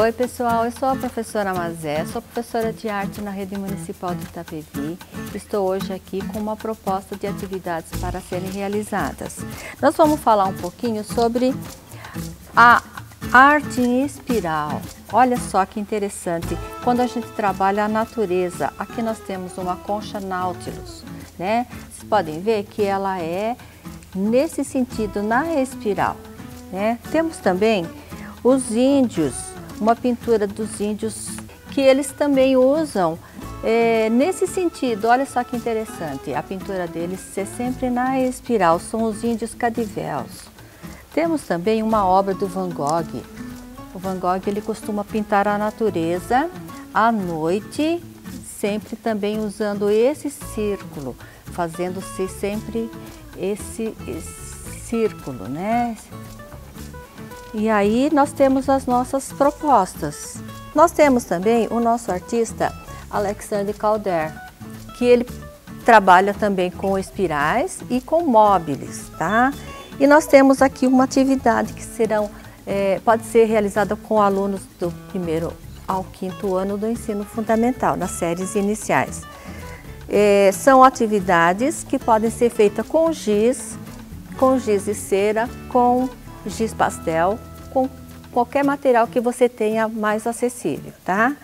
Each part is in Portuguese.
Oi pessoal, eu sou a professora Mazé, sou professora de arte na rede municipal de Itapevi. Estou hoje aqui com uma proposta de atividades para serem realizadas. Nós vamos falar um pouquinho sobre a arte em espiral. Olha só que interessante, quando a gente trabalha a natureza, aqui nós temos uma concha Nautilus, né? Vocês podem ver que ela é nesse sentido, na espiral, né? Temos também os índios, uma pintura dos índios que eles também usam é, nesse sentido. Olha só que interessante, a pintura deles ser sempre na espiral, são os índios cadivéus. Temos também uma obra do Van Gogh. O Van Gogh ele costuma pintar a natureza à noite, sempre também usando esse círculo, fazendo-se sempre esse, esse círculo, né? E aí nós temos as nossas propostas. Nós temos também o nosso artista Alexandre Calder, que ele trabalha também com espirais e com móveis, tá? E nós temos aqui uma atividade que serão, é, pode ser realizada com alunos do primeiro ao quinto ano do ensino fundamental, nas séries iniciais. É, são atividades que podem ser feitas com giz, com giz e cera, com giz pastel, com qualquer material que você tenha mais acessível, tá?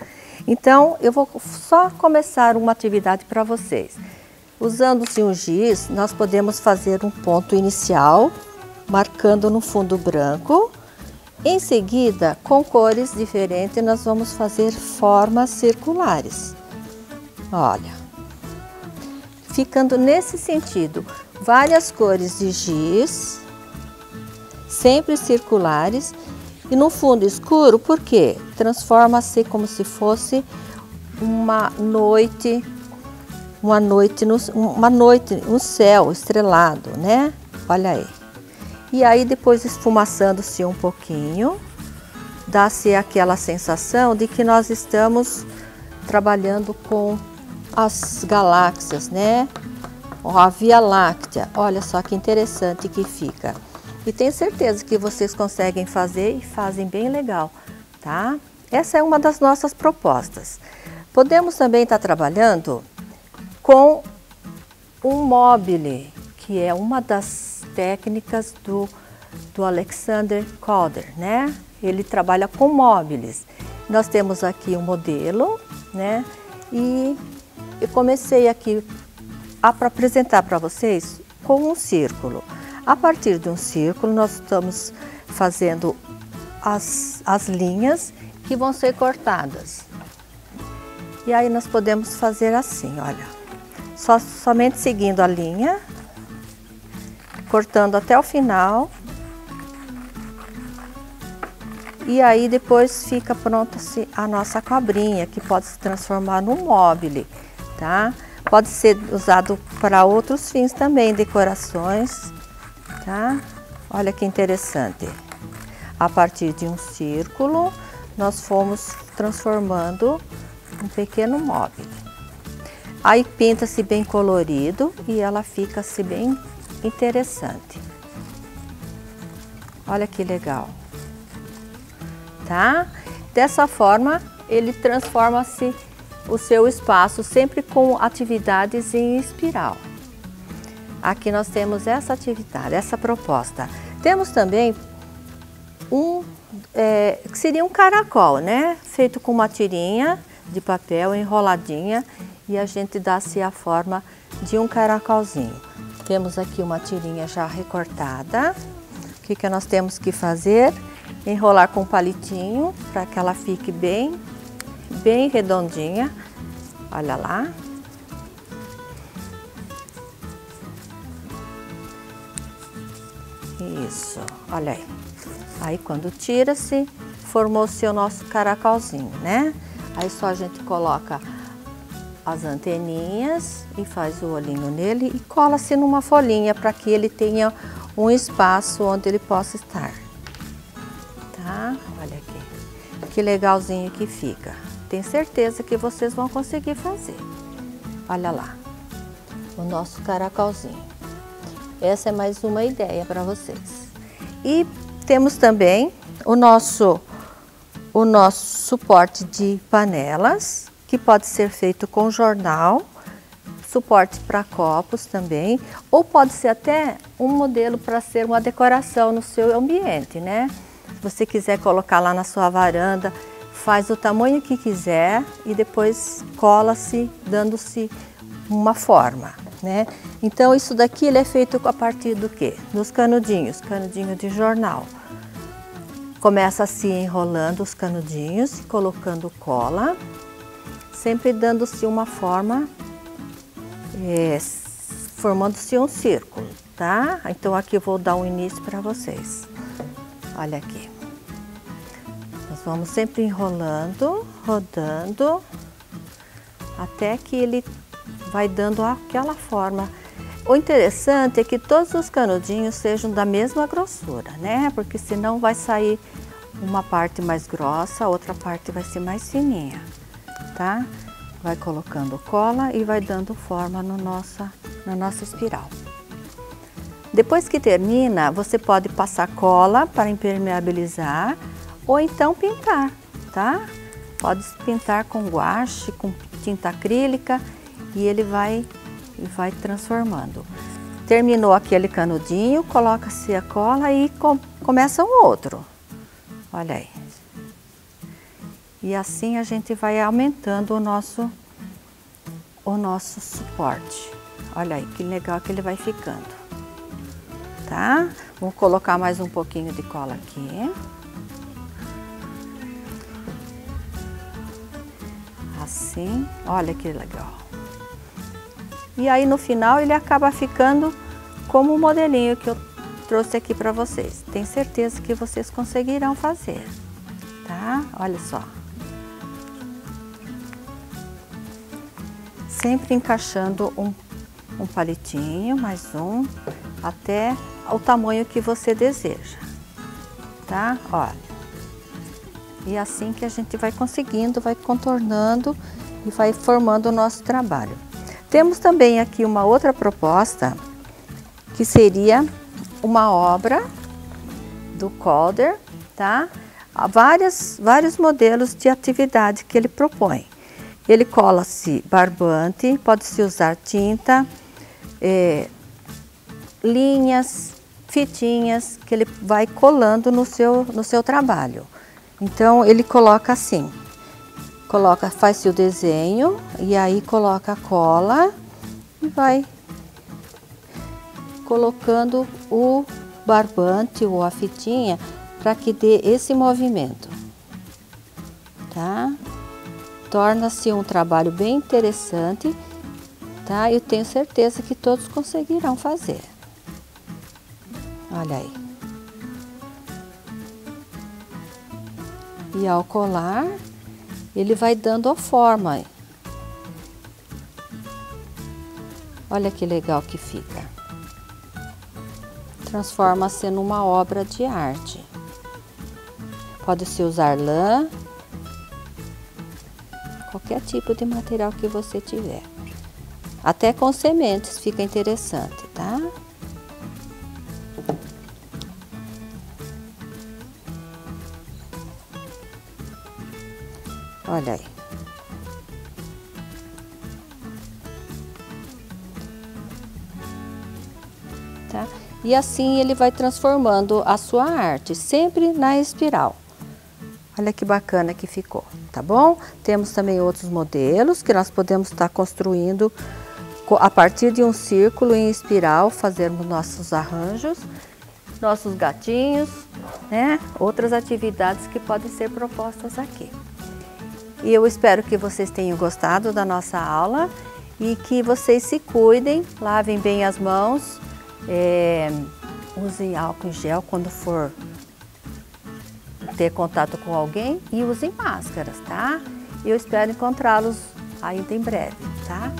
Então, eu vou só começar uma atividade para vocês. Usando-se um giz, nós podemos fazer um ponto inicial, marcando no fundo branco. Em seguida, com cores diferentes, nós vamos fazer formas circulares. Olha, ficando nesse sentido, várias cores de giz, sempre circulares e no fundo escuro, porque transforma-se como se fosse uma noite, uma noite, no, uma noite, um céu estrelado, né? Olha aí. E aí depois esfumaçando-se um pouquinho, dá-se aquela sensação de que nós estamos trabalhando com as galáxias, né? A Via Láctea. Olha só que interessante que fica. E tenho certeza que vocês conseguem fazer e fazem bem legal, tá? Essa é uma das nossas propostas. Podemos também estar trabalhando com um mobile, que é uma das técnicas do, do Alexander Calder, né? Ele trabalha com móveis. Nós temos aqui um modelo, né? E eu comecei aqui a apresentar para vocês com um círculo. A partir de um círculo, nós estamos fazendo as, as linhas que vão ser cortadas. E aí nós podemos fazer assim, olha. Só, somente seguindo a linha, cortando até o final. E aí depois fica pronta a nossa cobrinha, que pode se transformar num móvel, tá? Pode ser usado para outros fins também, decorações tá? Olha que interessante. A partir de um círculo, nós fomos transformando um pequeno móvel. Aí pinta-se bem colorido e ela fica-se bem interessante. Olha que legal. Tá? Dessa forma, ele transforma-se o seu espaço sempre com atividades em espiral. Aqui nós temos essa atividade, essa proposta. Temos também um, é, que seria um caracol, né? Feito com uma tirinha de papel enroladinha e a gente dá-se a forma de um caracolzinho. Temos aqui uma tirinha já recortada. O que, que nós temos que fazer? Enrolar com palitinho para que ela fique bem, bem redondinha. Olha lá. Isso, olha aí. Aí quando tira-se, formou-se o nosso caracolzinho, né? Aí só a gente coloca as anteninhas e faz o olhinho nele e cola-se numa folhinha para que ele tenha um espaço onde ele possa estar. Tá? Olha aqui. Que legalzinho que fica. Tenho certeza que vocês vão conseguir fazer. Olha lá. O nosso caracolzinho. Essa é mais uma ideia para vocês. E temos também o nosso o nosso suporte de panelas, que pode ser feito com jornal, suporte para copos também, ou pode ser até um modelo para ser uma decoração no seu ambiente, né? Se você quiser colocar lá na sua varanda, faz o tamanho que quiser e depois cola-se, dando-se uma forma, né? Então isso daqui ele é feito a partir do quê? Dos canudinhos, canudinho de jornal. Começa assim enrolando os canudinhos, colocando cola, sempre dando-se uma forma é, formando-se um círculo, tá? Então aqui eu vou dar um início para vocês. Olha aqui. Nós vamos sempre enrolando, rodando, até que ele vai dando aquela forma. O interessante é que todos os canudinhos sejam da mesma grossura, né? Porque senão vai sair uma parte mais grossa, a outra parte vai ser mais fininha, tá? vai colocando cola e vai dando forma no nossa, na nossa espiral. Depois que termina, você pode passar cola para impermeabilizar ou então pintar, tá? Pode pintar com guache, com tinta acrílica e ele vai, vai transformando. Terminou aquele canudinho, coloca-se a cola e com, começa um outro. Olha aí. E assim a gente vai aumentando o nosso, o nosso suporte. Olha aí que legal que ele vai ficando. Tá? Vamos colocar mais um pouquinho de cola aqui. Assim, olha que legal. E aí no final ele acaba ficando como o modelinho que eu trouxe aqui para vocês. Tenho certeza que vocês conseguirão fazer, tá? Olha só. sempre encaixando um, um palitinho, mais um, até o tamanho que você deseja, tá? Olha. E assim que a gente vai conseguindo, vai contornando e vai formando o nosso trabalho. Temos também aqui uma outra proposta, que seria uma obra do Calder, tá? Há várias, vários modelos de atividade que ele propõe. Ele cola-se barbante, pode-se usar tinta, é, linhas, fitinhas que ele vai colando no seu, no seu trabalho. Então ele coloca assim, coloca, faz-se o desenho e aí coloca a cola e vai colocando o barbante ou a fitinha para que dê esse movimento, tá? torna-se um trabalho bem interessante, tá? Eu tenho certeza que todos conseguirão fazer. Olha aí. E ao colar, ele vai dando a forma. Olha que legal que fica. Transforma-se numa obra de arte. Pode-se usar lã, qualquer tipo de material que você tiver. Até com sementes fica interessante, tá? Olha aí. Tá? E assim ele vai transformando a sua arte, sempre na espiral. Olha que bacana que ficou, tá bom? Temos também outros modelos que nós podemos estar construindo a partir de um círculo em espiral, fazermos nossos arranjos, nossos gatinhos, né? Outras atividades que podem ser propostas aqui. E eu espero que vocês tenham gostado da nossa aula e que vocês se cuidem, lavem bem as mãos, é, usem álcool em gel quando for ter contato com alguém e usem máscaras, tá? Eu espero encontrá-los ainda em breve, tá?